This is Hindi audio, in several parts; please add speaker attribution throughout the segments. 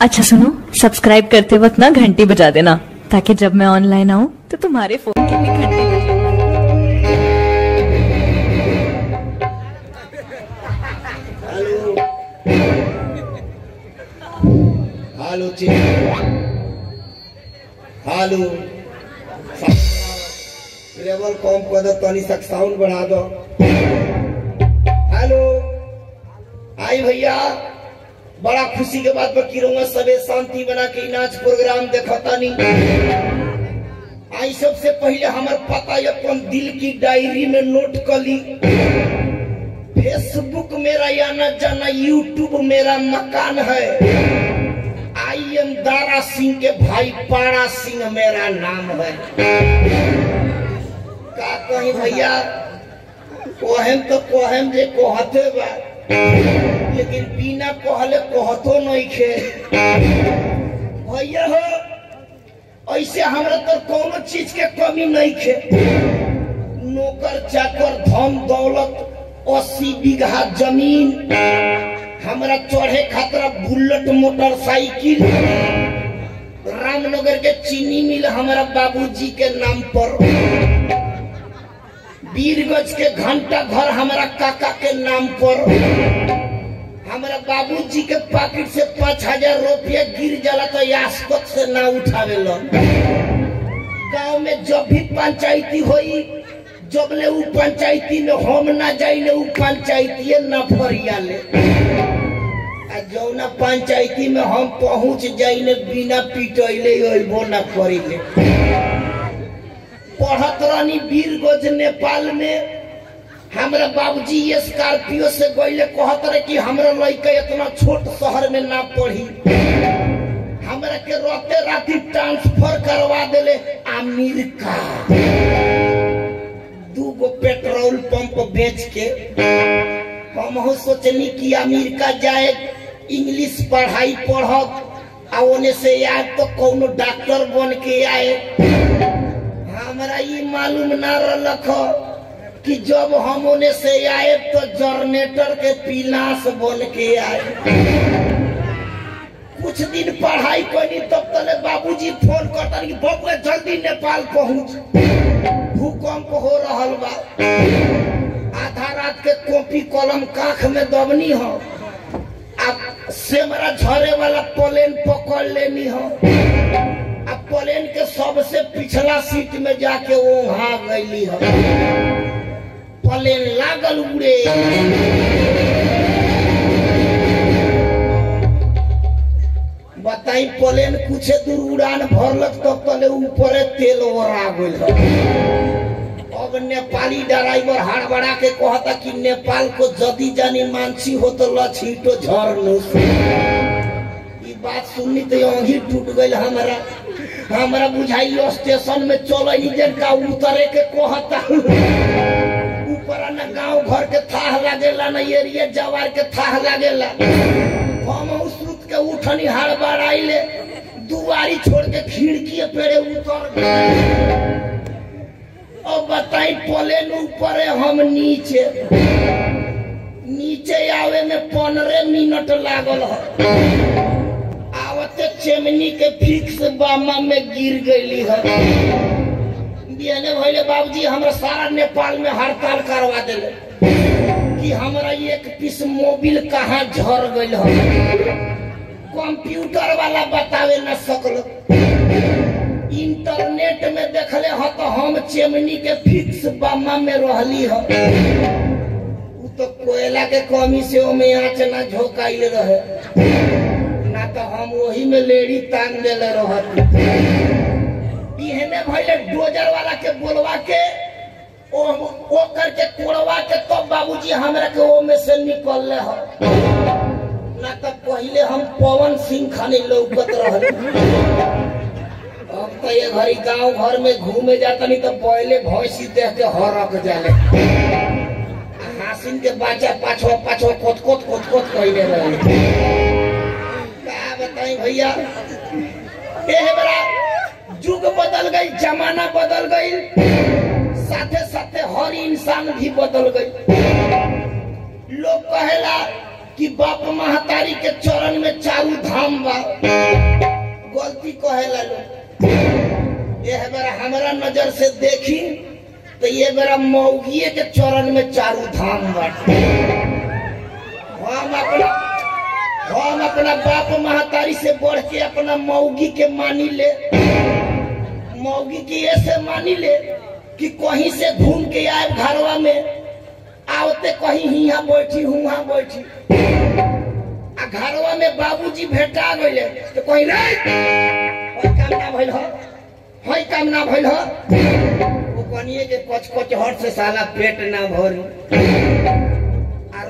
Speaker 1: अच्छा सुनो सब्सक्राइब करते वक्त ना घंटी बजा देना, ताकि जब मैं ऑनलाइन आऊँ तो तुम्हारे फ़ोन की भी घंटी
Speaker 2: हालो हालो लेवल कम कर दो तनी तक साउंड बढ़ा दो। हेलो आई भैया। बड़ा खुशी के बाद बकी रहूँगा सबे शांति बना के नाच प्रोग्राम देखता नहीं। आई सबसे पहले हमार पता अपन दिल की डायरी में नोट कर ली। फेसबुक मेरा आना जाना यूट्यूब मेरा मकान है। आई एम दारा सिंह के भाई पारा सिंह मेरा नाम है। का कहीं भैया, कोहम तो कोहम जे कोहते बा। लेकिन बिना कहले कहतो नहीं खे। भैया हो, ऐसे हमरा तो कोनो चीज़ के कमी नहीं खे। नौकर, चाकर, धन, दौलत, अस्सी बीघा ज़मीन, हमरा चढ़े खातिर बुलेट, मोटरसाइकिल, रामनगर के चीनी मिल हमारा बाबूजी के नाम पर। बीरगंज के घंटा घर हमारा काका के नाम पर हमारा बाबूजी के पॉकेट से पाँच हज़ार रुपया गिर जाला तो यास्पत से ना उठावे गाँव में जब भी पंचायती होई जब ले उ पंचायती में हम ना जाइले उ पंचायती ना फरिया ले आ जौना पंचायती में हम पहुँच जाइले बिना पिटैले अइबो ना करिले पढ़त रहनी वीरगंज नेपाल में हमरा बाबूजी स्कॉर्पियो से गइले कहत रहे कि हमरा लड़का इतना छोट शहर में ना पढ़ी। हमरा के रहते राती ट्रांसफ़र करवा देले अमेरिका। दू गो पेट्रोल पंप बेच के हम सोचनी कि अमेरिका जाए, इंग्लिश पढ़ाई पढ़ब आ से आए तो कोनो डॉक्टर बन के आए। हमरा ये मालूम ना रलख कि जब हम ओने से आए तो जनरेटर के पिलास बन के आए कुछ दिन पढ़ाई करनी तब तले बाबूजी फ़ोन करता कि बबुआ जल्दी नेपाल पहुँच। भूकंप हो रहा बा। आधा रात के कॉपी कलम काख में दबनी हो। अब सेमरा झरे वाला प्लेन पकड़ लेनी हो। अब प्लेन के सबसे पिछला सीट में जाके गईली हो प्लेन लागल उड़े। बताई प्लेन कुछ दूर उड़ान भरलक तब तले ऊपरे तेल ओरा गइल अब नेपाली ड्राइवर हड़बड़ा के कहता कि नेपाल को जदी जानी मानसी हो तो झर नो ई बात सुननी तो यही टूट गइल हमारा। हमरा बुझाई स्टेशन में चल का उतरे के कहता। ऊपर ना गाँव घर के थाह लागेला ना, एरिया जवार के थाह लागेला। हम सुत के उठनी हड़बड़ आइले, दुआरी छोड़ के खिड़की पेड़े उतर अब बताई प्लेन ऊपर हम नीचे। नीचे आवे में पंद्रह मिनट लागल है। आवते चेमनी के फिक्स बामा में गिर गईली है। बिहाने भैले बाबूजी, हमरा सारा नेपाल में हड़ताल करवा दिले कि हमरा एक पीस मोबिल कहाँ झर है। कंप्यूटर वाला बतावे न सकल। इंटरनेट में देखले ह तो हम चेमनी के फिक्स बामा में रहली ह। तो कोयला के कमी से झोंकाइल रहे। तो हम वही में लेडी तांग देले रहत इहने भइले डोजर वाला के बोलवा के ओ ओ करके कोड़वा के तब तो बाबूजी हमरा के ओ में से निकल ले ह ना तो पहले हम पवन सिंह खानी लौकत रहल। अब तो ये घरी गाँव घर में घूमे जाता नहीं तो पहले भैंसी देख के हरक जाले। हासिन के बच्चा पाछो पाछो कोत कोत कोत कोत कहले रहे बताई भैया। बड़ा युग बदल गई, जमाना बदल गई। साथे साथे हर इंसान भी बदल गई। लोग कहेला कि बाप महतारी के चरण में चारू धाम बा। गलती कहेला लोग। ये बेरा हमरा नज़र से देखी तो ये बेरा मौगिए के चरण में चारू धाम बाटे हम अपना हम अपना बाप महतारी से बढ़ के अपना मौगी के मानी ले। मौगी की ऐसे मानी ले कि कहीं से घूम के आए घरवा में। आवते कहीं हिया बैठी हुआ बैठी। आ घरवा में बाबूजी भेटा गए तो कहीं रे ओई काम ना भइल हो होई काम ना भइल हो। वो कनिए के कच कच हट से साला पेट ना भरी।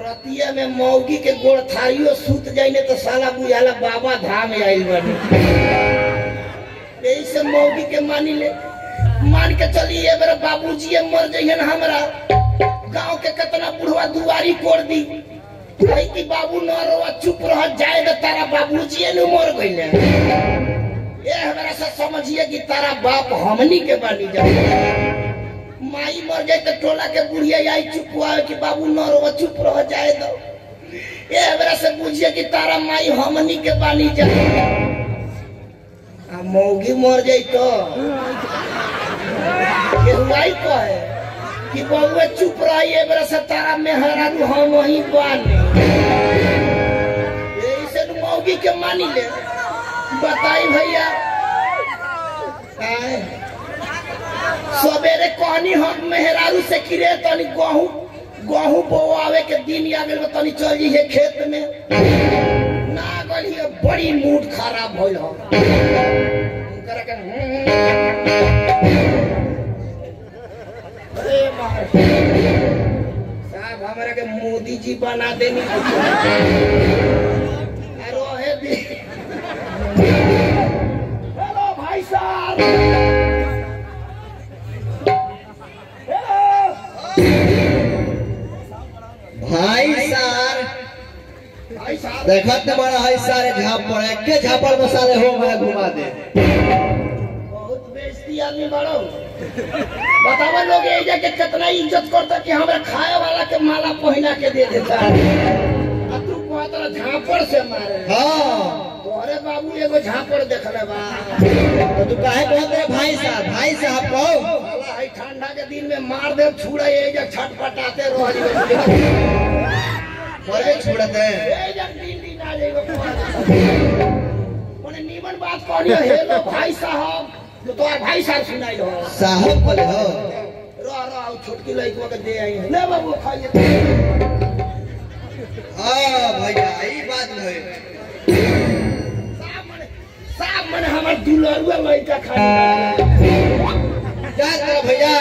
Speaker 2: रतिया में मौगी के गोड़ थारियो सूत जाइने तो साला बुझाला बाबा धाम आइल बने। यही से मौगी के मानी ले। मान के चली ये मेरा बाबूजी मर जइहन हमरा। गाँव के कितना बुढ़वा दुआरी कोड़ दी। भाई की बाबू न रोवा चुप रह जाए तो तारा बाबूजी ने मर गइले। ये हमरा से समझिए कि तारा बाप हमनी के बानी जाए माई मर जाए तो टोला के बुढ़िया आई चुप हुआ कि बाबू न रोवा चुप रह जाए तो। ये हमरा से बुझिए कि तारा माई हमनी के बानी जाए। आ, मौगी मर जाई तो। केहुआई कहे कि बउआ चुप रही ए बेरा से तारा मेहरा रू हम वही बानी। यही से नु मौगी के मानी ले। बताई भैया सवेरे कहनी हम मेहरारू से किरे, तनी गहूं गहूं बोआवे के दिन आ गेल तनी चल जी खेत में। ना गलिए, बड़ी मूड खराब भइल हो। साहब, हमरा के मोदी जी बना देनी। हेलो भाई साहब।
Speaker 3: देखत न बड़ा है सारे झापड़ एके झापड़ में सारे हो मैं घुमा दे।
Speaker 2: बहुत बेइज्जती आदमी बड़ो बतावा लोग ये जाके कितना इज़्ज़त करता कि हमरा खाए वाला के माला पहना के दे देता। आ तू कहत रहा झापड़ से मारे।
Speaker 3: हाँ।
Speaker 2: तोहरे बाबू एगो झापड़ देखले बा।
Speaker 3: तो तू काहे कहत रे भाई साहब भाई साहब कहो?
Speaker 2: है ठंडा के दिन में मार दे छुड़ा ये जा छटपटाते रह जी
Speaker 3: बड़े छोड़त है
Speaker 2: जा नीमन बात कहनी है? हेलो भाई साहब तो तोहर भाई साहब सुनाई हो
Speaker 3: साहब बोले हो।
Speaker 2: रह रह छोटकी लड़की के दे आई है। ले बाबू खाइए।
Speaker 3: हाँ भैया ई बात है
Speaker 2: साहब मने साहब मने हमर दुलरुआ लड़का खानी
Speaker 3: जा तेरा भैया?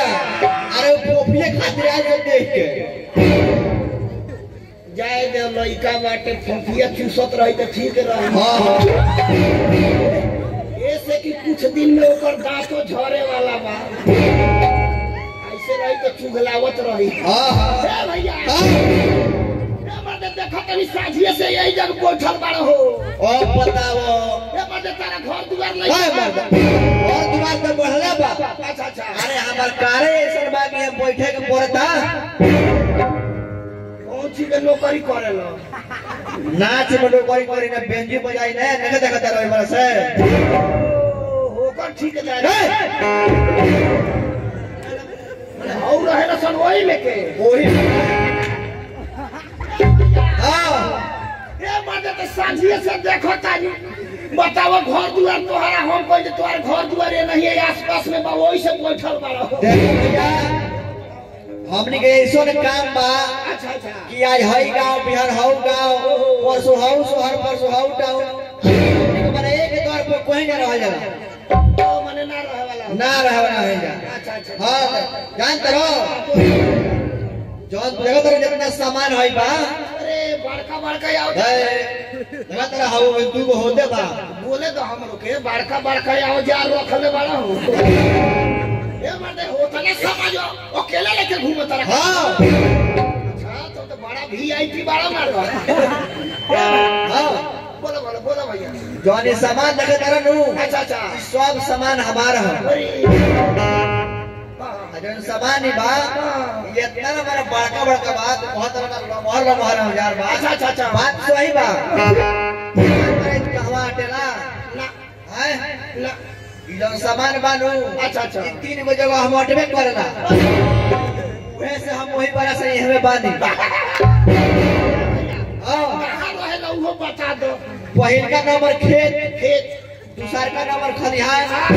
Speaker 3: अरे पोपिए खातिर आज देख के।
Speaker 2: जाए दे लड़का बाटे फुफिया चूसत रही तो ठीक रही।
Speaker 3: हाँ हाँ।
Speaker 2: ऐसे कि कुछ दिन में ओकर दांतो झरे वाला बा। ऐसे रही तो चुगलावत रही।
Speaker 3: हाँ हाँ।
Speaker 2: ए भैया।
Speaker 3: हाँ।
Speaker 2: ए मर्दे देखो तनी साझिए से यही जग बैठल बाड़ हो।
Speaker 3: और बताओ।
Speaker 2: ए मर्दे तारा घर दुआर नहीं
Speaker 3: हाय मर्द और दुआर पे बढ़ले बा।
Speaker 2: अच्छा अच्छा।
Speaker 3: अरे हमार कारे ऐसा बा कि बैठे के पड़ता।
Speaker 2: चीज़ के नौकरी करे लो।
Speaker 3: नाच में कोई कोई ना बेंजी बजाई ना नहीं देखता रहे बरस
Speaker 2: होकर ठीक है और रहे ना सन वही में के?
Speaker 3: वही हाँ।
Speaker 2: ए मर्दे तो साझिए से देखो तानी बताओ घर दुआर तोहरा हम कोई तोहर घर दुआर ये नहीं है आसपास में बा वही से बैठल बा रहो
Speaker 3: देखो भैया। हमने के ऐसो ने काम बा
Speaker 2: अच्छा अच्छा
Speaker 3: कि आज हई गाँव बिहार हौ गाँव परसों हौ शहर परसों हौ टाउन एक बार एक द्वार पर कोई ना रह जाला।
Speaker 2: तो मने ना रहे वाला।
Speaker 3: ना रह ना है जा।
Speaker 2: अच्छा अच्छा
Speaker 3: हाँ जानते रहो। जौन जगह तर जितना सामान है बा।
Speaker 2: अरे बड़का बड़का आओ
Speaker 3: जगह तर हौ दू गो होते बा।
Speaker 2: बोले तो हम लोग के बड़का बड़का आओ जा रखले बड़ा हो। ए मर्दे होता समझो अकेला लेके घूमत रहा
Speaker 3: हाँ
Speaker 2: अच्छा तो तो बड़ा वीआईपी बड़ा मार
Speaker 3: हाँ
Speaker 2: बोलो बोलो बोलो भैया
Speaker 3: जौन सामान देखे तर नु
Speaker 2: अच्छा अच्छा
Speaker 3: सब सामान हमारा है
Speaker 2: हाँ,
Speaker 4: जौन सामान बा ये इतना ना बड़का बड़का बात बहुत बड़ा मोहर मोहर हज़ार बा
Speaker 2: अच्छा, अच्छा, अच्छा।
Speaker 4: बात सही बा कहवा हटेला
Speaker 2: ना
Speaker 4: है
Speaker 2: ना
Speaker 4: जौन सामान बानू
Speaker 2: अच्छा, अच्छा।
Speaker 4: तीन गो जगह हम हटबे करेला। वैसे हम वही बड़ा से हमें बानी हाँ।
Speaker 2: कहाँ रहेला उहो बता दो
Speaker 4: पहिल का नंबर खेत
Speaker 2: खेत।
Speaker 4: दूसर का नंबर खलिहान। आ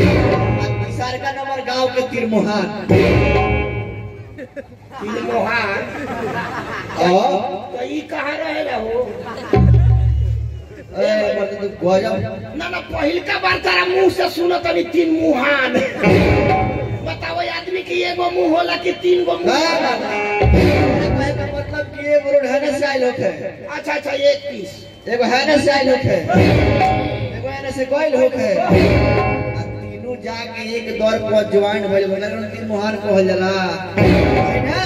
Speaker 4: तीसर का नंबर गाँव के तिरमुहान?
Speaker 2: तिलमोहान
Speaker 4: और
Speaker 2: तो ई कहाँ रहेला हो ना ना पहिल का बार तारा मुँह से सुनो तनी तीन मुहान। बताओ आदमी की एगो मुँह होला कि तीन गो मुँह
Speaker 4: ना ना मतलब कि एगो रोड है ना से आइल
Speaker 2: अच्छा अच्छा एक पीस
Speaker 4: एगो है ना से आइल एगो है ना से गइल होखे आ तीनों जाके एक दौर पर ज्वाइन भइल होला रण तीन मुहान कहल जाला। है ना?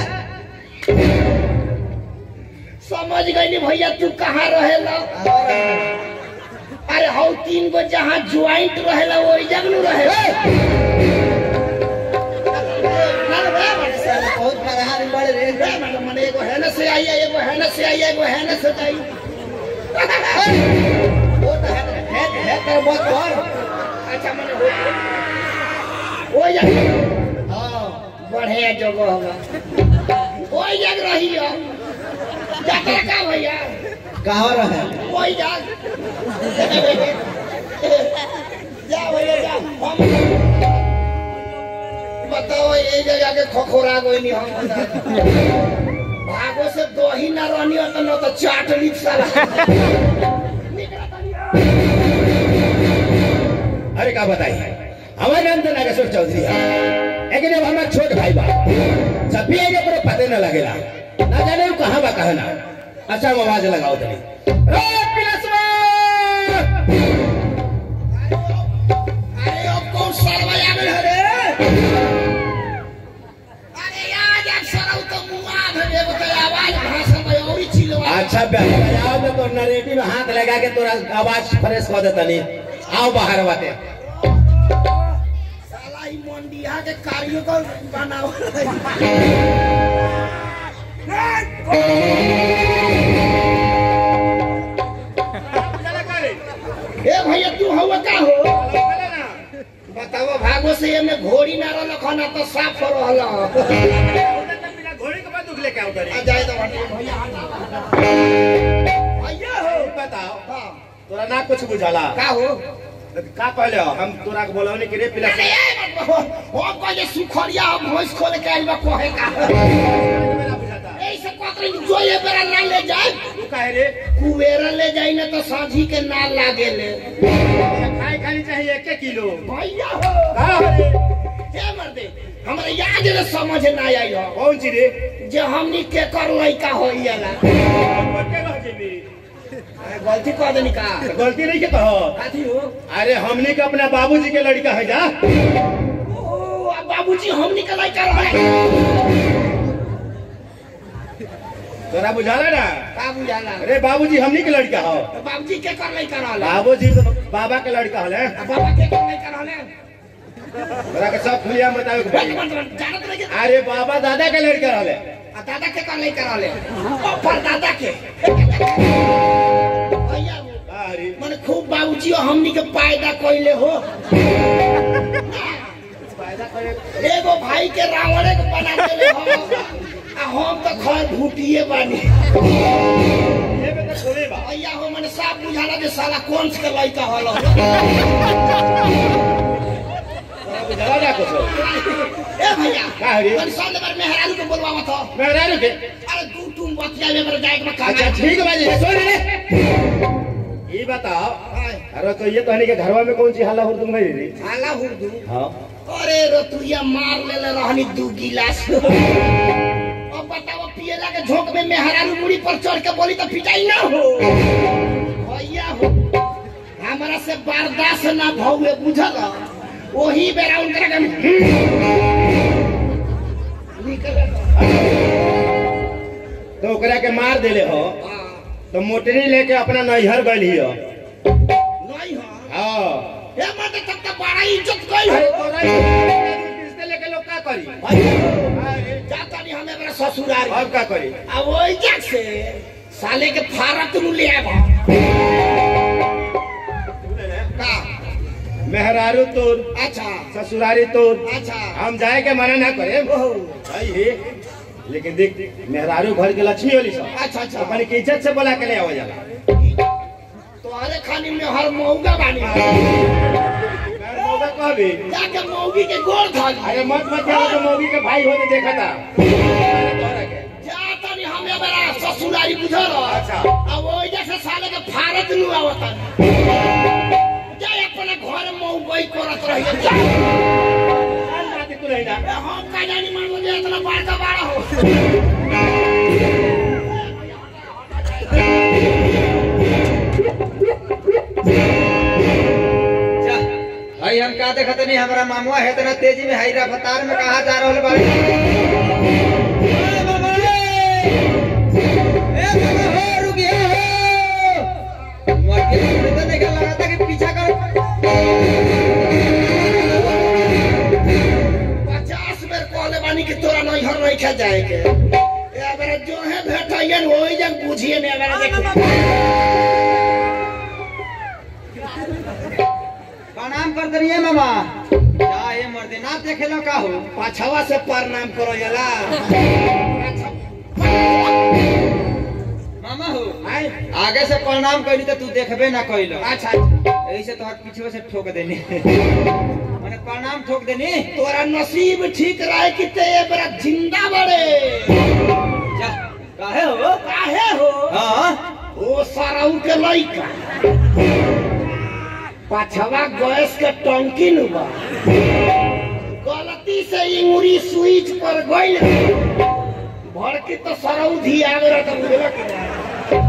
Speaker 2: समझ गई भैया तू कहाँ रहेला? अरे हौ तीन गो जहाँ ज्वाइंट रहेला वही जगनू रहेला ना, ना, बे, बे, साला।
Speaker 4: बहुत फरहान बड़े रे।
Speaker 2: बे, मने मने एगो है न से आई एगो है न से आई एगो है न से जाई
Speaker 4: वो तो है है है कर मत कर
Speaker 2: अच्छा मने हो। ओ जग
Speaker 4: हाँ
Speaker 2: बढ़िया जगह होगा। ओ जग रही हो। जाते का भैया।
Speaker 4: कहाँ रहे
Speaker 2: ओई जाग जा। भैया, जा। हम बताओ, ये जगह के खोखोरा गई नहीं हम भागो से ही ना रहनी हो तो तो चाट
Speaker 5: अरे का बताइए? हमारे नाम तो नागेश्वर चौधरी है। लेकिन अब हमारा छोट भाई बा। सब भी पते न लगेला ना जाने कहाँ बा, कहाँ अच्छा आवाज़ लगाओ तनी रे पिलसवा!
Speaker 2: अरे अब कौन सरवा आवे है रे? अरे यार यार सरव तो चिल्ला
Speaker 5: अच्छा बजाओ तो तो नरेटिव में हाथ लगा के तोरा आवाज़ फ्रेश कर देता नहीं आओ बाहर बाते।
Speaker 2: साला ई मंडिया के कार्य को बनाओ। ए भैया तू हवा का हो? बताओ भागो से एमे घोड़ी ना रहल खाना तो साफ़ रहल।
Speaker 5: घोड़ी के बाद लेके आओ
Speaker 2: आ जाए तो भैया भैया हो
Speaker 5: बताओ।
Speaker 2: हाँ,
Speaker 5: तोरा ना कुछ बुझाला।
Speaker 2: का हो?
Speaker 5: का कहले हो? हम तोरा के बोलवनी कि रे पिलसवा
Speaker 2: ए, हम कहे सुखरिया हम भैंस खोल के आइल बा कहे का ऐसे कतरी जो बेरा ना ले जाए
Speaker 5: तू रे?
Speaker 2: कुबेरा ले जाई ना तो साझी के ना लागे ले।
Speaker 5: खाए खानी चाहिए एक किलो।
Speaker 2: भैया हो।
Speaker 5: का
Speaker 2: हे मर्दे हमरा याद रे समझ ना आई हो।
Speaker 5: कौन ची रे?
Speaker 2: जे हमनी के कर लइका होइला गलती कर देनी का?
Speaker 5: गलती नहीं के कहो
Speaker 2: काथी हो।
Speaker 5: अरे हमने के अपना बाबूजी के लड़का है जा।
Speaker 2: ओ बाबूजी हमनी के लइका रहे।
Speaker 5: तोरा बुझाला ना?
Speaker 2: का बुझाला
Speaker 5: अरे बाबूजी हमनी के लड़का हो।
Speaker 2: बाबूजी के कर लइका रहले
Speaker 5: बाबूजी तो बाबा के लड़का हले
Speaker 2: बाबा के कर लइका रहले
Speaker 5: तोरा के सब खुलिया बतावे के पड़ी
Speaker 2: जानत रहे
Speaker 5: अरे बाबा दादा के लड़का रहले
Speaker 2: आ दादा के कर लइका रहले ओ पर दादा के। भैया हो मन खूब बाबूजी हमनी के पैदा कइले हो। एगो भाई के रावण के बना देले हो। हम तो खैर भूटिए बानी।
Speaker 5: में तो बा।
Speaker 2: भैया हो मन साफ़ बुझाला जे साला कौन के लइका हलो। ए भैया
Speaker 5: का
Speaker 2: साल बार मेहरारू को बोलवावा था।
Speaker 5: मेरा रुके
Speaker 2: अरे तू तुम बतिया में जाए के
Speaker 5: अच्छा ठीक है बाजी सुन रे। ये बताओ अरे तो ये कहने के घरवा में कौन सी हल्ला हुर तुम गई रे
Speaker 2: हाला हुर्दू
Speaker 5: हाँ।
Speaker 2: अरे रतुया मार लेले रहनी दू गिलास। बताओ पियला के झोंक में मेहरारू मुड़ी पर चढ़ के बोली तो पिटाई ना हो। भैया हो हमरा से बर्दाश्त ना भौए बुझल वही बेरा उनकरा के निकल
Speaker 5: तो ओकरा के मार देले हो तो मोटरी लेके अपना नैहर गइल हियो
Speaker 2: नहीं हो।
Speaker 5: हाँ
Speaker 2: हे मत तब तक बड़ा इज़्ज़त कइल हो
Speaker 5: तोरा लेके लोग का करी?
Speaker 2: नहीं हमें मेरा ससुराल।
Speaker 5: अब का करी?
Speaker 2: अब वही जग से? साले के फारत नु ले आबा का?
Speaker 5: मेहरारू तोर
Speaker 2: अच्छा।
Speaker 5: ससुरारी तोर।
Speaker 2: अच्छा।
Speaker 5: हम जाए के मना ना करे। भाई हे। लेकिन देख मेहरारू घर के लक्ष्मी होली सब।
Speaker 2: अच्छा अच्छा।
Speaker 5: अपने के इज़्ज़त से बोला के ले आवा जाला
Speaker 2: तुम्हारे खानी में हर मौगा बानी।
Speaker 5: मौका
Speaker 2: जाके मौगी के गोड़ धल
Speaker 5: अरे मत मत जाओ तो मौगी के भाई होने देखा था।
Speaker 2: जाता नहीं हमें मेरा ससुरारी बुझल।
Speaker 5: अच्छा।
Speaker 2: अब वही जैसे साले के फारत नु आवता जाए अपने घर मौगई करत रहिए। जा
Speaker 5: तू
Speaker 2: हम का जानी मान लो इतना बड़का बड़ा हो।
Speaker 4: जा भाई हम का देखत नहीं हमारा मामुआ है इतना तेज़ी में हाई रफ्तार में कहा जा रहल बाड़ी? ए मामा ए मामा हो रुकिए हो मर के हमने तो नहीं लगा था कि पीछा कर।
Speaker 2: पचास बेर कहले बानी कि तोरा नहीं हर नहीं खा जाए के ए अगर जो है भेटाइयन वही जग बुझिए ने अगर देख
Speaker 4: प्रणाम कर दरिए मामा। जा ये मर्दे ना देखे लो का हो
Speaker 2: पाछवा से प्रणाम करो जला।
Speaker 4: मामा हो।
Speaker 2: आय
Speaker 4: आगे से प्रणाम कइली तो तू देखबे ना कइलो।
Speaker 2: अच्छा।
Speaker 4: यही से तोहर पीछे से ठोक देनी। माने प्रणाम ठोक देनी।
Speaker 2: तोरा नसीब ठीक रहे कि ते ए बड़ा ज़िंदा बड़े?
Speaker 4: जा। काहे हो?
Speaker 2: काहे हो?
Speaker 4: हाँ।
Speaker 2: ओ साराऊ के लइका। पाछवा गैस के टंकी नु बा। गलती से इंगुरी स्विच पर गइल भर के तो सरऊ धिया गरा तो बुझला कि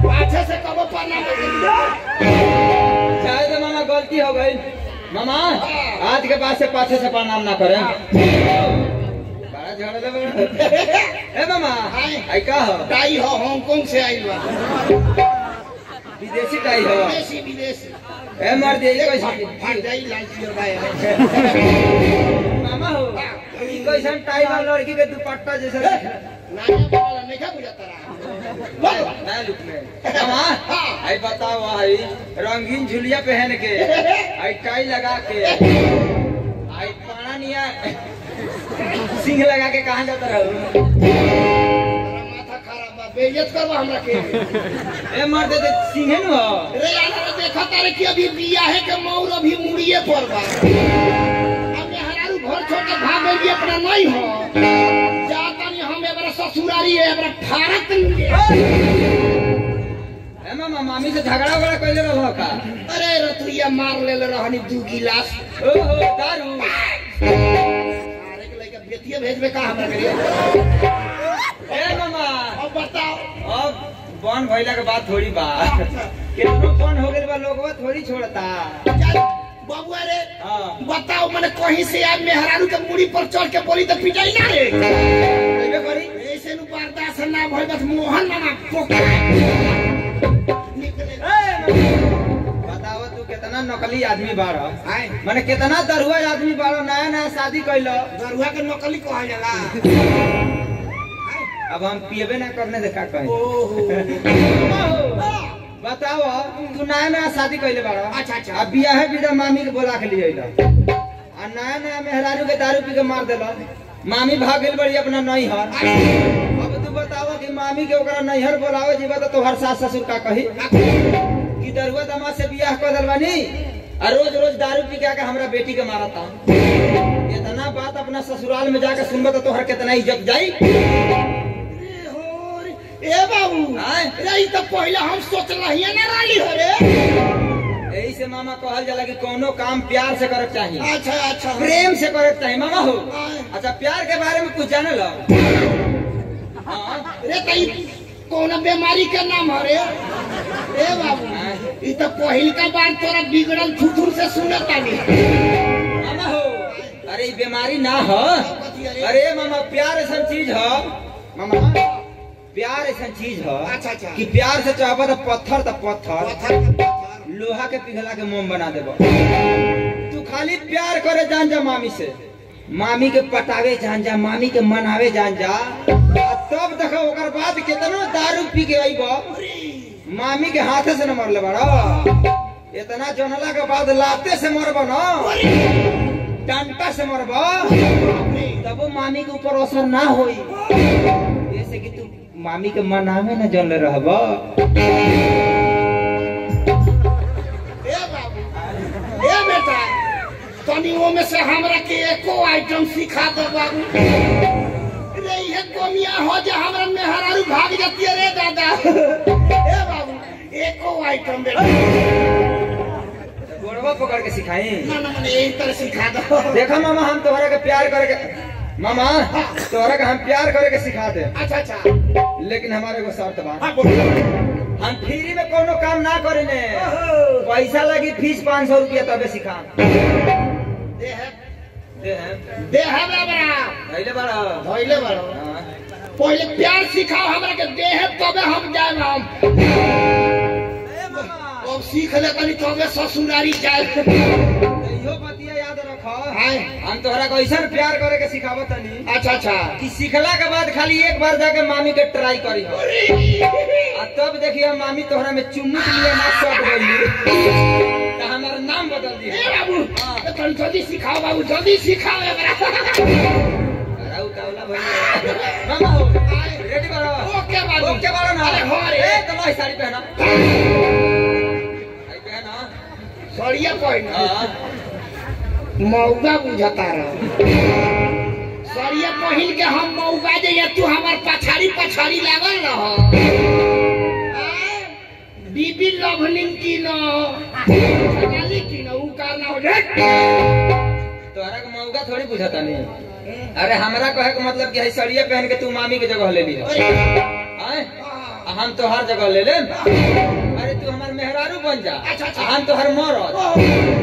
Speaker 2: पाछे से कबो पाना
Speaker 4: चाहे तो मामा गलती हो गई। मामा आज के बाद से पाछे से प्रणाम ना करें। बड़ा झगड़ा बड़ा। ए मामा आई का हो?
Speaker 2: टाई हो हांगकांग से आइल बा।
Speaker 4: विदेशी टाई हो।
Speaker 2: विदेशी विदेशी।
Speaker 4: ए मर दे ये
Speaker 2: फट जाई लाल चियर भाई।
Speaker 4: मामा हो ई कैसन टाई वाला लड़की के दुपट्टा जैसा।
Speaker 2: नाया वाला नहीं खा बुझाता रहा। बोलो।
Speaker 4: ना लुक में। मामा आई बताओ आई रंगीन झुलिया पहन के आई टाई लगा के आई पाना निया सिंह लगा के कहाँ जाता रहो?
Speaker 2: बेइज्जत करबा हमरा के।
Speaker 4: ए मर दे सिंह नु हो।
Speaker 2: रे यार देखा तारे कि अभी बिया है के मौर अभी मुड़िए पर बा। अब हरारू घर छोड़ के भाग गई अपना नहीं हो। जाता नहीं हम एबरा ससुरारी है एबरा फारत
Speaker 4: ए मामा मामी से झगड़ा वगड़ा कैले रहो का?
Speaker 2: अरे रतुइया मार ले रहनी दू गिलास।
Speaker 4: ओहो दारू।
Speaker 2: अरे के लइका बेतिया भेजबे का हमरा करिए
Speaker 4: ए मामा
Speaker 2: बताओ
Speaker 4: अब बन भइला के बात थोड़ी बा। बन हो गेल बा लोगवा थोड़ी छोड़ता।
Speaker 2: बबुआ रे बताओ मैंने कहीं से आज मेहरारू के मुड़ी पर चढ़ के बोली तो पिटाई ना रे।
Speaker 4: करी?
Speaker 2: ऐसे नु बर्दाश्त ना भइल बस मोहन मामा पोका निकले।
Speaker 4: ए मामा, बताओ तू कितना नकली आदमी बाड़। माने कितना दरुआ आदमी बाड़ नया नया शादी कैलो
Speaker 2: दरुआ के नकली कहल जाला।
Speaker 4: अब हम पिएबे ना करने दे का कहे? बताओ तू नया नया शादी कैले बाड़।
Speaker 2: अच्छा अच्छा।
Speaker 4: अब बियाह विदा मामी के बोला के लिए आ नया नया मेहरारू के दारू पी के मार देला। मामी भाग गेल बड़ी अपना नैहर। अब तू बताओ कि मामी के ओकरा नैहर बोलावे जीवा तो तोहर सास ससुर का कही? कि दरुआ दामाद से बियाह कर दिल बानी आ रोज रोज दारू पी के आके हमरा बेटी के मारता। इतना बात अपना ससुराल में जाके सुनबा तो तोहर कितना इज़्ज़त जाई?
Speaker 2: ए बाबू
Speaker 4: आय।
Speaker 2: रे ई तो पहले हम सोच रही ना राली हो रे
Speaker 4: यही से मामा कहल जाला कि कोनो काम प्यार से करे चाहिए
Speaker 2: अच्छा अच्छा।
Speaker 4: प्रेम से करे चाहिए मामा हो। अच्छा प्यार के बारे में कुछ जाने लो हाँ।
Speaker 2: रे त ई कौन बीमारी के नाम है रे ए बाबू ई तो पहिल का बार तोरा बिगड़ल थुथुर से सुनत तानी
Speaker 4: मामा हो। अरे बीमारी ना हो। अरे। मामा प्यार ऐसा चीज़ हो। मामा। ऐसा चीज़ हो।
Speaker 2: अच्छा अच्छा।
Speaker 4: कि प्यार से चाहबा तो पत्थर तो पत्थर। लोहा के पिघला के मोम बना देबो। तू खाली प्यार करे जान जा मामी से। मामी के पटावे जान जा मामी के मनावे जान जा। तब देखो ओकर बाद केतनो दारू पी के आइबो मामी के हाथे से न मरले बाड़ो। इतना जनला के बाद लाते से मरबो न। डंटा से मरबो। तब मामी के ऊपर असर ना होई। जैसे कि तू मामी के मनावे न जल रहबो
Speaker 2: ए बाबू ए बेटा तनी वो में से हमरा के एको आइटम सिखा दो बाबू। रे ये कमिया हो जे हमरा में हरारू भाग जाती है रे दादा। ए बाबू एको आइटम बेटा।
Speaker 4: गोड़वा पकड़ के सिखाई।
Speaker 2: ना ना मैंने यही तरह सिखा दो।
Speaker 4: देखा मामा हम तोहरा के प्यार करे के मामा तोरा के हम प्यार करे के सिखा दे।
Speaker 2: अच्छा अच्छा।
Speaker 4: लेकिन हमारे एगो शर्त बा।
Speaker 2: हाँ
Speaker 4: हम फ्री में कोनो काम ना करे ने पैसा लगी फ़ीस पाँच सौ रुपया तबे सिखा।
Speaker 2: दे है।
Speaker 4: दे हैं।
Speaker 2: दे है बड़ा
Speaker 4: पहले बड़ा।
Speaker 2: धइले बड़ा।
Speaker 4: हाँ।
Speaker 2: पहले प्यार सिखाओ हमरा के दे है तबे हम जाए हम अब सीख ले तनी तबे ससुरारी जाए। हाय
Speaker 4: हम तोहरा को ऐसा प्यार करे के सिखावत तनी
Speaker 2: अच्छा अच्छा।
Speaker 4: कि सीखला के बाद खाली एक बार जाके मामी के ट्राई करी। आ तब देखिए मामी तोहरा में चुम्मुक लिए ना सब गई तो हमारा नाम बदल
Speaker 2: ए
Speaker 4: दिया
Speaker 2: बाबू ए तनी जल्दी सिखाओ बाबू जल्दी सिखाओ एकरा।
Speaker 4: राउ टावला मामा हो रेडी करो।
Speaker 2: ओके बाबू।
Speaker 4: ओके बाबा ना।
Speaker 2: अरे हो रे।
Speaker 4: ए तो लो साड़ी पहना। साड़ी पहना।
Speaker 2: सड़िया पहिन।
Speaker 4: हाँ।
Speaker 2: मौगा बुझता रह। सड़िया पहिन के हम मौगा जइया तू हमार पछाड़ी पछाड़ी लागल रह। बीबी लवलिंग की न। खनाली की न ऊ का ना हो रे
Speaker 4: तोहरा के मौका थोड़ी बुझाता नहीं अरे हमरा कहे के मतलब कि है सड़िया पहन के तू मामी के जगह ले ली। आ हम तो हर जगह ले ले अरे तू हमार मेहरारू बन जा।
Speaker 2: अच्छा, अच्छा।
Speaker 4: हम तो हर मरद तब में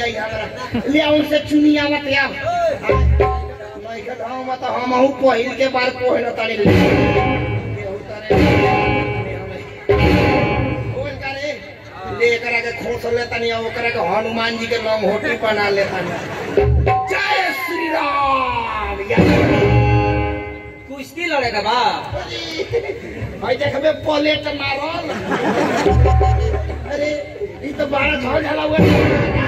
Speaker 2: जाई हमरा ले उनसे चुनिया मत या नहीं के गाँव में तो हम हूँ पहिन के बार पहिन तारे ले। केहू ले करा के खोस ले तनी ओकरा के हनुमान जी के लंगोटी बना ले तनी जय श्री राम। या
Speaker 4: कुश्ती लड़ेगा बा
Speaker 2: भाई देखबे प्लेट मारल अरे ई तो बड़ा झड़ झला हुआ
Speaker 4: हो।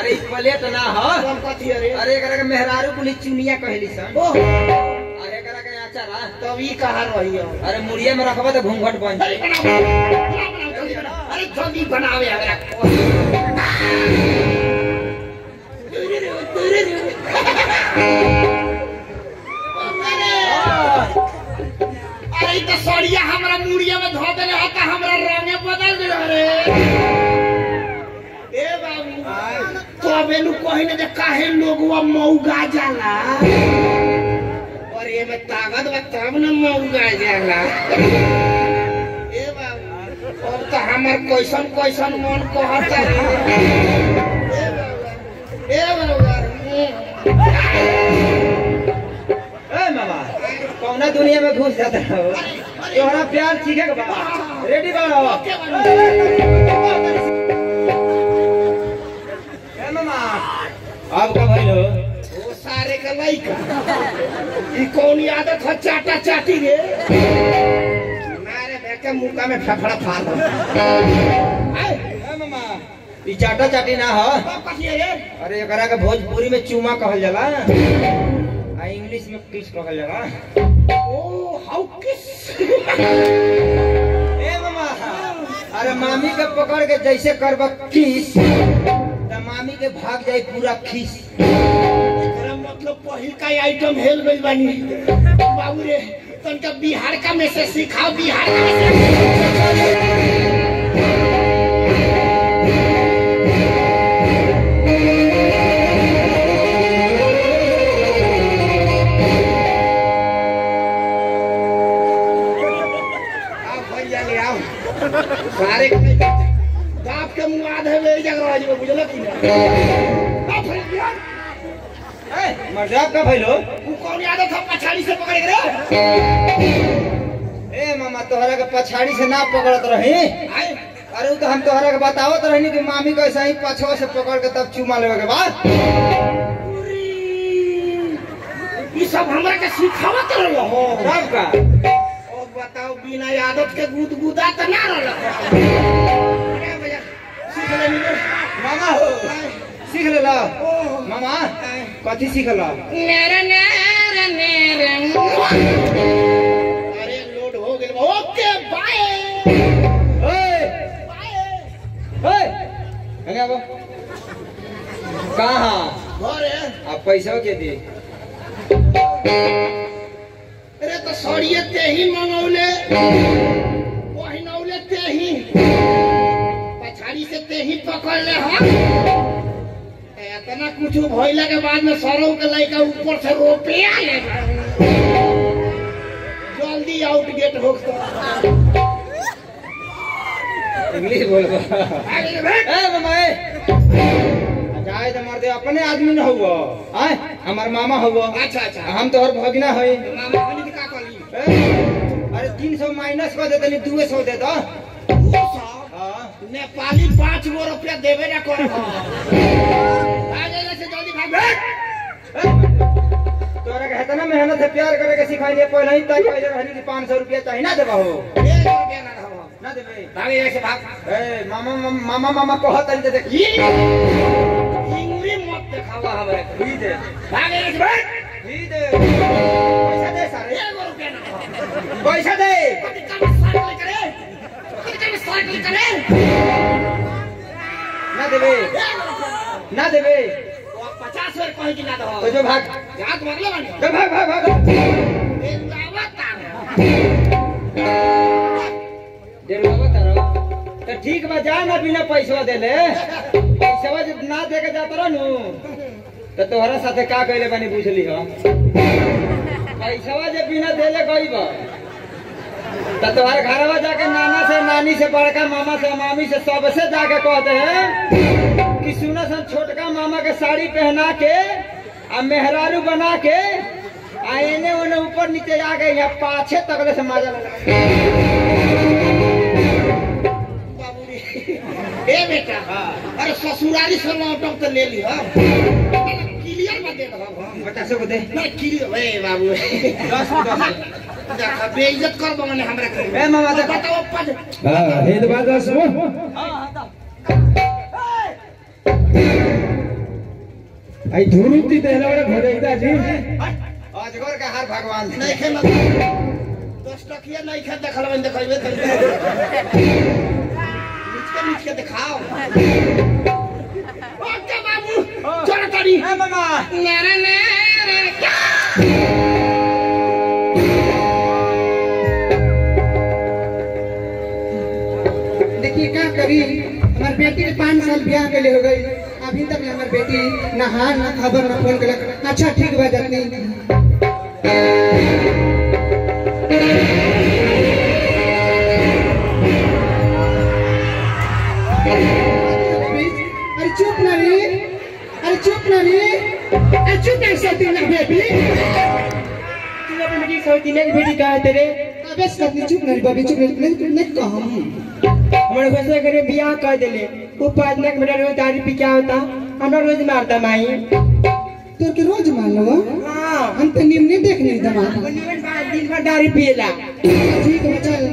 Speaker 4: अरे प्लेट ना हो।
Speaker 2: अरे
Speaker 4: एकरा मेहरारू कुली चुनिया कहली सन। अरे एकरा के आचारा
Speaker 2: तब ई कहाँ रही हो?
Speaker 4: अरे मुड़िया में रखबा तो घूंघट बन जाई।
Speaker 2: बनाओ। अरे जल्दी बनावे अरे तो सड़िया हमरा मुड़िया में धो देले हा, त हमरा रंगे बदल दे रे ए बाबू तो बेनु कहिने जे काहे लोगवा मौगा जाला। और ये में ताकत बा, तब न मौगा जाला। ए बाबू, अब तो हमर कैसन कैसन मन कहता ए बाबू ए बाबू
Speaker 4: कौना दुनिया में घुस जाता हो तोहरा प्यार सीखे के बा रेडी बाड़ो अब का भइलो
Speaker 2: ओ सारे का लइका ई कौन आदत है चाटा चाटी रे मारे बेके मुका में फेफड़ा फाड़ दो
Speaker 4: मामा ई चाटा चाटी ना हो अरे एकरा के भोजपुरी में चूमा कहल जाला इंग्लिश में किस कहल जाला
Speaker 2: ओ हाउ किस
Speaker 4: ए मामा अरे मामी के पकड़ के जैसे करब किस? त मामी के भाग जाई पूरा खीस।
Speaker 2: एकरा मतलब पहिल का आइटम हेल गइल बानी। बाबू रे तनका बिहार का में से सिखाओ बिहार का में से सारे खाई बाप के मुआद है वे जगराज में बुझल की ना फैल गया
Speaker 4: ए मज़ाक का फैलो
Speaker 2: तू कौन याद था पछाड़ी से पकड़ रे?
Speaker 4: ए मामा तोहरा के पछाड़ी से ना पकड़त रही। अरे तो हम तोहरा के बतावत रहनी कि मामी को ऐसा ही पछवा से पकड़ के तब चुमा लेवे के बाद।
Speaker 2: ये सब हमरा के सिखावत रहो सबका। बताओ बिना आदत के गुदगुदा त ना भैया सीख ले
Speaker 4: मामा हो। सीख ले ला। मामा कथी सीख ला?
Speaker 2: नेरे नेरे नेरे अरे लोड हो गेल ओके बाय।
Speaker 4: ओए। ओए। कहाँ?
Speaker 2: घरे
Speaker 4: अब पैसा के दी।
Speaker 2: अरे तो सड़िए ते ही मंगौले पहिनौले ते ही। पछाड़ी से ते ही पकड़ ले हम इतना कुछ भइला के बाद में सरो के लइका ऊपर से रुपया ले। जल्दी आउट गेट होक तो।
Speaker 4: इंग्लिश बोल ए मामा ए जाए तो मर्दे अपने आदमी न हुआ आए हमार मामा हुआ
Speaker 2: अच्छा अच्छा।
Speaker 4: हम तोहर भगिना हई।
Speaker 2: मामा
Speaker 4: अरे तीन सौ माइनस कर देते नहीं दुए सौ दे दो।
Speaker 2: दू सौ
Speaker 4: हाँ।
Speaker 2: नेपाली पाँच गो रुपया देवे ना कर से भाग।
Speaker 4: तोरा के हेतना मेहनत है प्यार करे के सिखाई दिए पहले ही तय पहले रहनी कि 500 रुपया चाहिए ना देबा हो
Speaker 2: एक रुपया ना रहो
Speaker 4: ना देबे।
Speaker 2: भागे ऐसे भाग।
Speaker 4: ए मामा मामा मामा कहत है देख।
Speaker 2: ये इंगली मत दिखावा हमरे को।
Speaker 4: ही दे
Speaker 2: भागे। ऐसे बैठ
Speaker 4: ही दे पैसा दे सारे
Speaker 2: ना रहो
Speaker 4: पैसा दे ना
Speaker 2: रुपया
Speaker 4: ना देबे
Speaker 2: पचास बार कहीं की ना दो
Speaker 4: तो जो भाग
Speaker 2: जात मरले बनी
Speaker 4: जो भाग भाग भाग डेढ़ बाबा तारा तो ठीक बा जा ना बिना पैसा दे ले पैसा ना दे के जाता रहनु तो तोहरा साथे का कइले बानी पूछली हो? पैसा जब बिना दे ले गई बा तो तोहर घरवा जाके नाना से, नानी से, बड़का मामा से, मामी से, सबसे जाके कहते हैं कि सुनो सन छोटका मामा के साड़ी पहना के आ मेहरारू बना के आ एने ओने ऊपर नीचे जाके यहाँ पाछे तकले से मज़ा लगा।
Speaker 2: ए बेटा, अरे ससुराली से लौटब तो ले ली दो
Speaker 4: पचासों को दे
Speaker 2: ना क्लियर ए बाबू
Speaker 4: दस दस।
Speaker 2: देखा बेइज्जत कर बगने हमरा के।
Speaker 4: ए मामा देखो।
Speaker 2: बताओ पद
Speaker 5: हाँ हे तो बात दस वो आई धुरुप तेला बड़ा भजैता जी
Speaker 4: अजगर का हार भगवान
Speaker 2: नहीं खे मत दस टकिया नहीं खे देखल बन देखबे कर नीचे नीचे दिखाओ। बाबू चल तारी
Speaker 4: ए मामा
Speaker 2: नेरे नेरे
Speaker 6: देखिए क्या करी हमारे बेटी के पाँच साल ब्याह के लिए हो गई अभी तक हमारे बेटी ना हार ना खबर ना फ़ोन कर अच्छा ठीक बा जतनी। अरे चुप ना सकती ना बेबी
Speaker 4: तू अपनी बेटी सौती ने बेटी कहा तेरे
Speaker 6: अबे सकती चुप ना रे बेबी चुप नहीं नहीं
Speaker 4: हमारे वैसे करे बियाह कर देले वो के बेटा रोज दारू पी क्या होता हमरा रोज मारता माई
Speaker 6: तो के रोज मान लो
Speaker 4: हाँ
Speaker 6: हम तो निम्न देख नहीं
Speaker 4: दिन भर दारू पिएला
Speaker 6: ठीक है चल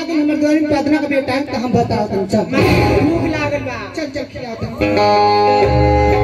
Speaker 6: आगे नंबर द्वार में प्रार्थना का बेटा हम बताओ तुम चल
Speaker 4: भूख लागल बा
Speaker 6: चल चल। खिलाओ तुम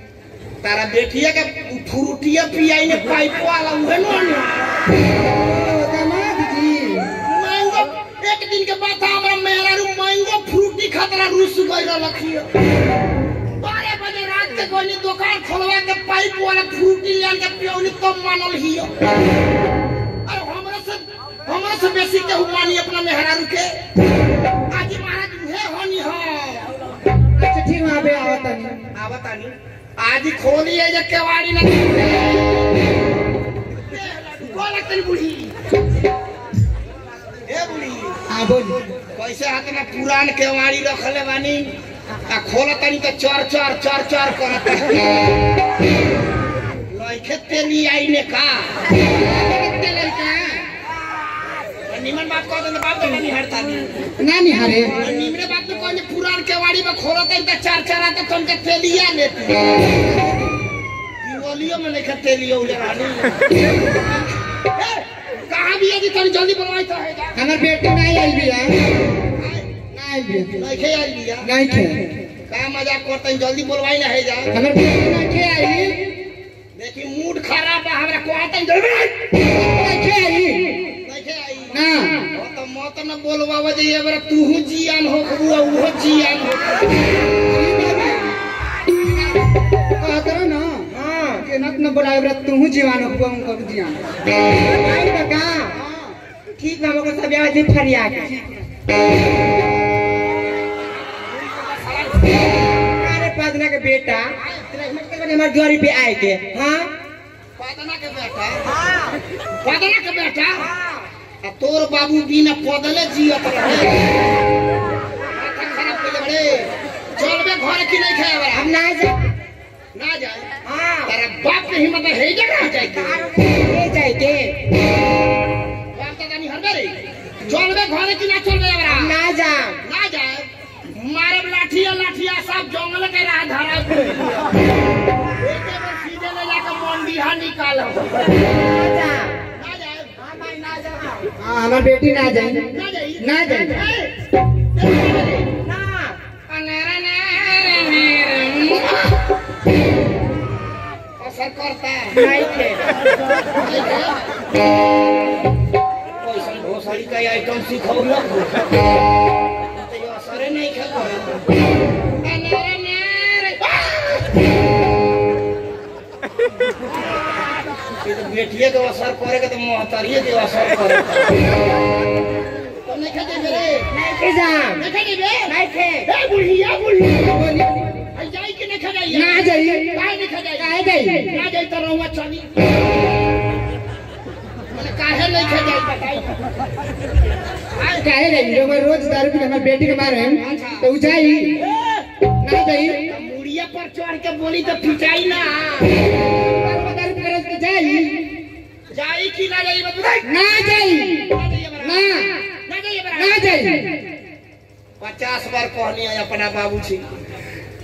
Speaker 2: तारा बेटिया के फ्रूटिया पियाई ने पाइप वाला उहे न
Speaker 6: ओ, दामाद जी
Speaker 2: मैंगो एक दिन के बाद हमरा मेहरा रू मैंगो फ्रूटी खतरा रूस गइल रखियो बारे कोई दुकान खोलवा के पाइप वाला फ्रूटी ले के पियोनी तो मानल हियो अरे हमरा से हमरा से बेसी के मानी अपना मेहरारू के आज महाराज हे होनी हो
Speaker 6: अच्छा ठीक वहाँ पे आवत नहीं
Speaker 2: आवतानी आज खोली है जब केवाड़ी ना कौन लगतनी बूढ़ी? ए बूढ़ी
Speaker 6: हाँ बोली।
Speaker 2: कैसे हाथ में पुरान केवाड़ी रखले बानी। आ खोलतनी तो चर चर चर चर करत लइखे तेली आई ने का का कह दे बाप तो नहीं हरता। नहीं
Speaker 6: ना निहारे
Speaker 2: निमने बात तो कोई पुरान केवाड़ी में खोलतनी तो चार चार आते तुम के तेलिया लेती। दिवालियों में नहीं तेलियो उले रानी कहाँ भी यदि तनी जल्दी बुलवाई तो है
Speaker 6: हमार बेटी नहीं आई भी है। नहीं भी
Speaker 2: नहीं खे आई लिया
Speaker 6: नहीं थे
Speaker 2: का मज़ाक करते जल्दी बोलवाई ना है जा
Speaker 6: हमार बेटी नहीं थे आई
Speaker 2: देखी मूड खराब बा हमरा को आता जल्दी।
Speaker 6: नहीं
Speaker 2: खे आई
Speaker 6: ना
Speaker 2: ओ तो मत न बोलवावा जे एबरा तू जियान हो। खबुआ उहो जियान हो
Speaker 6: कहत रहो ना
Speaker 2: हाँ
Speaker 6: के नत न बोलाए बरा तू जीवान हुआ उनको जियान
Speaker 4: आई बका ठीक ना मगर सब आज फरिया के अरे पदना के बेटा। कर हमारे द्वारी पे आए के हाँ।
Speaker 2: पादना के बेटा? हाँ पादना के बेटा आ तोर बाबू बिना पदले जियत रहे। खराब कर बड़े। चलबे घर की नहीं खाए बड़ा।
Speaker 4: हम ना जा
Speaker 2: ना जाए?
Speaker 4: हाँ।
Speaker 2: तेरा बाप के हिम्मत है जे रह जाए के
Speaker 4: ले जाए के।
Speaker 2: बाप दादा नहीं हरबे रे। चलबे घर की ना चलबे बड़ा।
Speaker 4: ना जा
Speaker 2: ना जाए? मारब लाठिया लाठिया सब जंगल के राह धरा। एके बार सीधे ले जाके मंडीहा निकाल।
Speaker 4: ना जा
Speaker 6: हमार बेटी ना जाए।
Speaker 2: ना जाई
Speaker 6: ना जाई।
Speaker 4: ना
Speaker 2: असर करता
Speaker 4: नहीं थे
Speaker 2: पैसा भोसड़ी का आइटम सिखौलक तो ये असरे नहीं खेल ये तो बेटिए के असर करे के तो मोहतरिए के असर करे तो नहीं खेल रे
Speaker 4: नहीं जा
Speaker 2: नहीं खेल रे।
Speaker 4: नहीं
Speaker 2: ए बुढ़िया बुढ़िया आई जाई कि नहीं खा जाई?
Speaker 6: ना जाई।
Speaker 2: काहे नहीं खा जाई?
Speaker 6: काहे जाई?
Speaker 2: ना जाई तो रहुआ चली मने काहे नहीं खा जाई? बताई।
Speaker 6: काहे रही जो मैं रोज दारू पी हमार बेटी के मारे तो उ जाई। ना जाई।
Speaker 2: मुड़िया पर चढ़ के बोली तो पिटाई ना।
Speaker 6: जाई।
Speaker 2: जाई कि ना जाई बताई
Speaker 6: ना जाई।
Speaker 2: ना
Speaker 6: ना।
Speaker 2: जाई
Speaker 6: ना जाई।
Speaker 2: पचास बार कहनी है अपना बाबू जी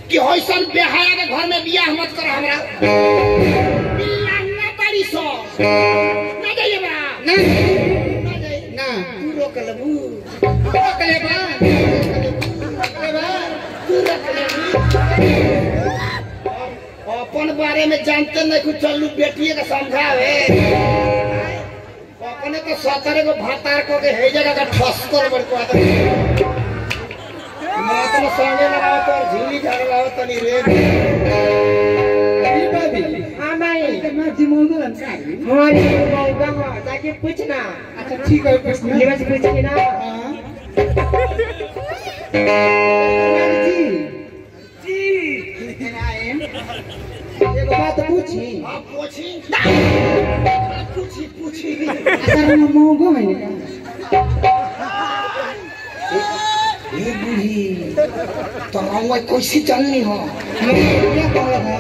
Speaker 2: कि होइसन बेहाया के घर में बियाह मत कर हमरा। बिल्ला ना तारी सो ना जाइए बरा
Speaker 6: ना
Speaker 2: ना तू रोक लेबू
Speaker 6: कले बा कले बा
Speaker 2: तू रोक लेबू अपन बारे में जानते नहीं? कुछ चलू बेटिए के समझावे अपने तो सतरे को भातार को के हे जगह का ठस कर बड़ को आता में संगे लगाओ तो झीली झाड़ लगाओ तनी रे।
Speaker 6: ई बाबी
Speaker 4: हाँ भाई
Speaker 6: के मार जी मोगल का
Speaker 4: हमारी मौका हो ताकि पूछना
Speaker 6: अच्छा ठीक है प्रश्न
Speaker 4: लेवस पूछ के ना।
Speaker 6: हाँ। जी एगो बात पूछी।
Speaker 2: आप पूछी? पूछी। पूछी
Speaker 6: अगर हम मोगो है का
Speaker 2: ये बुढ़ी तो हम कैसे चलनी हो।
Speaker 6: क्या कहल है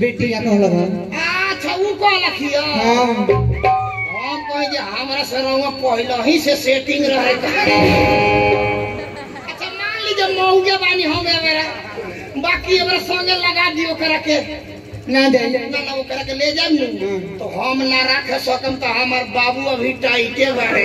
Speaker 6: बेटी या कहल
Speaker 2: अच्छा वो कह लखिया
Speaker 6: हाँ?
Speaker 2: हम कहे जे हमरा से पहले ही से सेटिंग रहे। अच्छा मान लीजिए मौगे बानी हम एबरा बाकी एबरा संगे लगा दियो करा के।
Speaker 6: ना दे
Speaker 2: ना ना ओकरा के ले जाम तो हम ना रखे सकम तो हमार बाबू अभी टाइटे बाड़े।